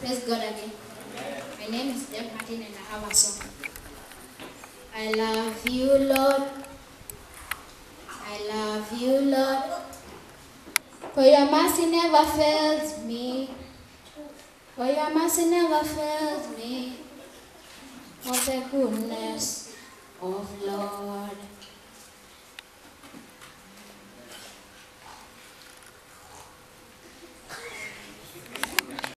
Praise God again. My name is Deb Martin and I have a song. I love you, Lord. I love you, Lord. For your mercy never fails me. For your mercy never fails me. For the goodness.